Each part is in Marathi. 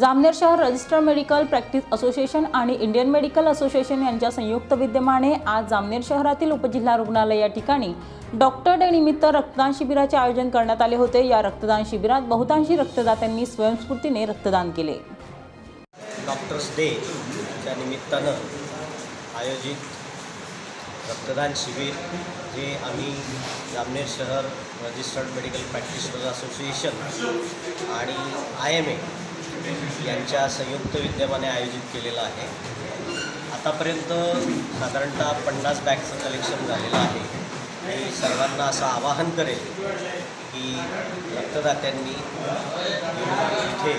जामनेर शहर रजिस्टर मेडिकल प्रॅक्टिस असोसिएशन आणि इंडियन मेडिकल असोसिएशन यांच्या संयुक्त विद्यमाने आज जामनेर शहरातील उपजिल्हा रुग्णालय या ठिकाणी डॉक्टर डे निमित्त रक्तदान शिबिराचे आयोजन करण्यात आले होते. या रक्तदान शिबिरात बहुतांशी रक्तदात्यांनी स्वयंस्फूर्तीने रक्तदान केले. डॉक्टर्स डे च्या निमित्तानं आयोजित रक्तदान शिबिर हे आम्ही जामनेर शहर रजिस्टर्ड मेडिकल प्रॅक्टिशनर्स असोसिएशन आणि आय एम ए यांच्या संयुक्त विद्यमाने आयोजित केलेलं आहे. आतापर्यंत साधारणतः पन्नास बॅगचं कलेक्शन झालेलं आहे. मी सर्वांना असं आवाहन करेल की रक्तदात्यांनी इथे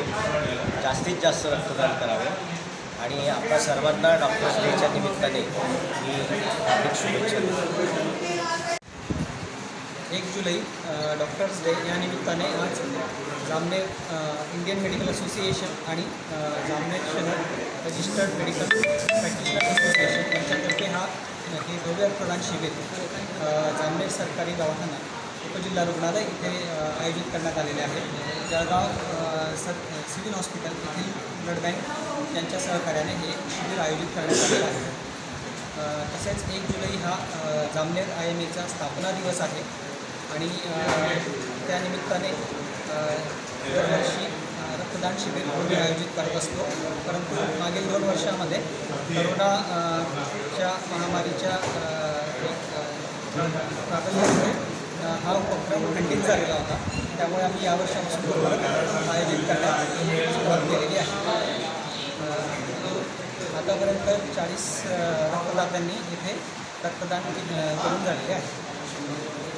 जास्तीत जास्त रक्तदान करावे. आणि आपल्या सर्वांना डॉक्टर्स डेच्या निमित्ताने मी हार्दिक शुभेच्छा देतो. एक जुलै डॉक्टर्स डे या निमित्ताने आज जामनेर इंडियन मेडिकल असोसिएशन आणि जामनेर शहर रजिस्टर्ड मेडिकल प्रॅक्टिशनर असोसिएशन यांच्यातर्फे हा हे भव्य प्रदान शिबिर जामनेर सरकारी दवाखाना उपजिल्हा रुग्णालय इथे आयोजित करण्यात आलेले आहे. जळगाव सर सिव्हिल हॉस्पिटल येथील ब्लड बँक यांच्या सहकार्याने हे शिबिर आयोजित करण्यात आलेलं आहे. तसेच एक जुलै हा जामनेर आय एम एचा स्थापना दिवस आहे. आणि त्यानिमित्ताने दरवर्षी रक्तदान शिबिर आम्ही आयोजित करत असतो. परंतु मागील दोन वर्षामध्ये करोना महामारीच्या प्राबल्यामुळे हा उपक्रम खंडित झालेला होता. त्यामुळे आम्ही यावर्षापासून तो परत आयोजित करण्यास सुरुवात केलेली आहे. आतापर्यंत चाळीस रक्तदात्यांनी इथे रक्तदान करून झालेले आहे.